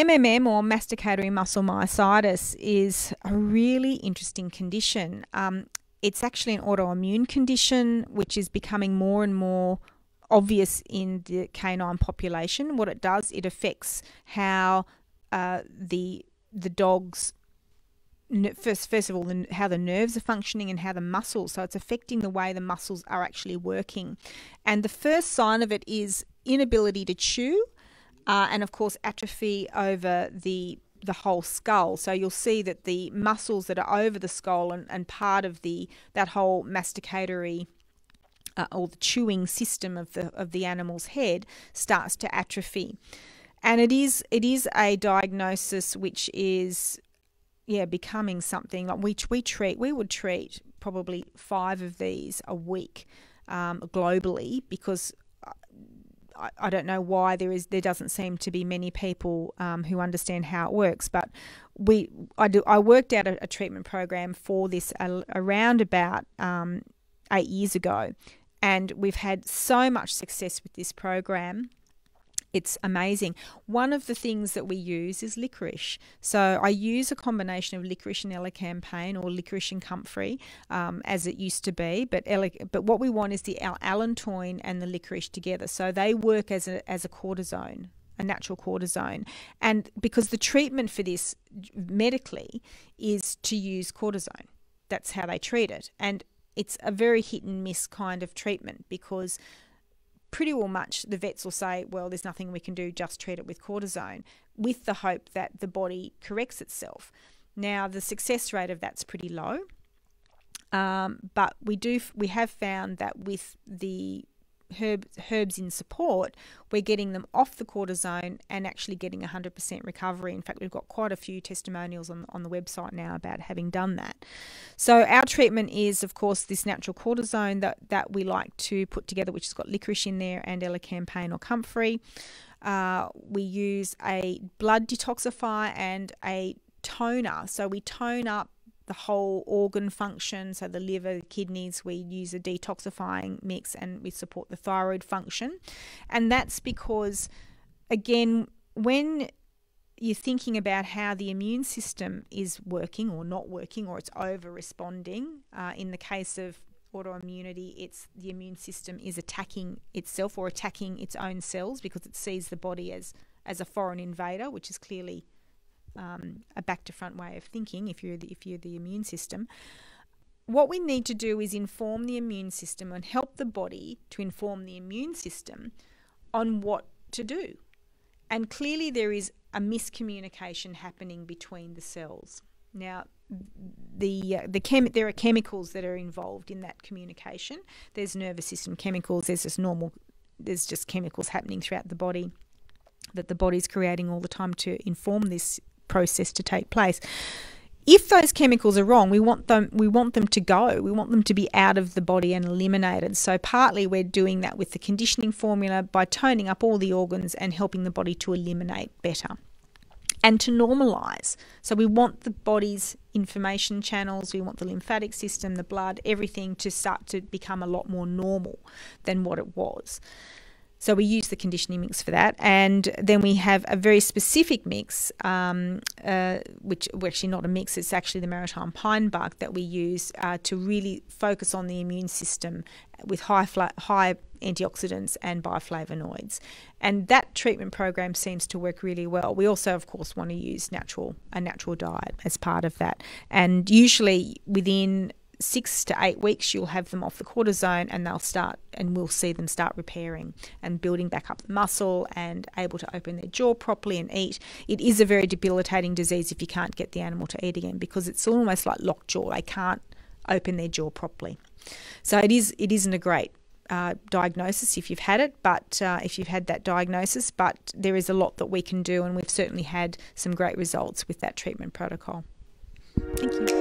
MMM or masticatory muscle myositis is a really interesting condition. Um, it's actually an autoimmune condition which is becoming more and more obvious in the canine population. What it does, it affects how uh, the the dog's first first of all the, how the nerves are functioning and how the muscles so it's affecting the way the muscles are actually working and the first sign of it is inability to chew uh, and of course atrophy over the the whole skull. So you'll see that the muscles that are over the skull and, and part of the that whole masticatory uh, or the chewing system of the of the animal's head starts to atrophy. And it is it is a diagnosis which is yeah, becoming something like we we treat we would treat probably five of these a week um, globally because I, I, don't know why there is there doesn't seem to be many people um, who understand how it works, but we I do I worked out a, a treatment program for this around about um, eight years ago, and we've had so much success with this program it's amazing. One of the things that we use is licorice. So I use a combination of licorice and elecampane or licorice and comfrey, um, as it used to be. But but what we want is the allantoin and the licorice together. So they work as a as a cortisone a natural cortisone. And because the treatment for this medically is to use cortisone, that's how they treat it. And it's a very hit and miss kind of treatment because pretty well much the vets will say, well, there's nothing we can do, just treat it with cortisone, with the hope that the body corrects itself. Now, the success rate of that's pretty low. Um, but we do we have found that with the herb, herbs in support, we're getting them off the cortisone and actually getting 100% recovery. In fact, we've got quite a few testimonials on, on the website now about having done that. So, our treatment is, of course, this natural cortisone that, that we like to put together, which has got licorice in there and elecampane or comfrey. Uh, we use a blood detoxifier and a toner. So, we tone up the whole organ function, so the liver, the kidneys, we use a detoxifying mix and we support the thyroid function. And that's because, again, when you're thinking about how the immune system is working or not working or it's over responding, uh, in the case of autoimmunity, it's the immune system is attacking itself or attacking its own cells because it sees the body as as a foreign invader, which is clearly um, a back to front way of thinking if you're the, if you're the immune system. What we need to do is inform the immune system and help the body to inform the immune system on what to do. And clearly, there is a miscommunication happening between the cells. Now, the uh, the chem- there are chemicals that are involved in that communication. There's nervous system chemicals. There's just normal. There's just chemicals happening throughout the body that the body's creating all the time to inform this process to take place. If those chemicals are wrong, we want them we want them to go. We want them to be out of the body and eliminated. So partly we're doing that with the conditioning formula by toning up all the organs and helping the body to eliminate better and to normalize. So we want the body's information channels, we want the lymphatic system, the blood, everything to start to become a lot more normal than what it was. So we use the conditioning mix for that, and then we have a very specific mix, um, uh, which actually not a mix. It's actually the maritime pine bark that we use uh, to really focus on the immune system with high high antioxidants and bioflavonoids, and that treatment program seems to work really well. We also, of course, want to use natural a natural diet as part of that, and usually within six to eight weeks, you'll have them off the cortisone and they'll start, and we'll see them start repairing and building back up the muscle and able to open their jaw properly and eat. It is a very debilitating disease if you can't get the animal to eat again because it's almost like locked jaw. They can't open their jaw properly. So it is it isn't a great uh, diagnosis if you've had it, but uh, if you've had that diagnosis, but there is a lot that we can do, and we've certainly had some great results with that treatment protocol. Thank you.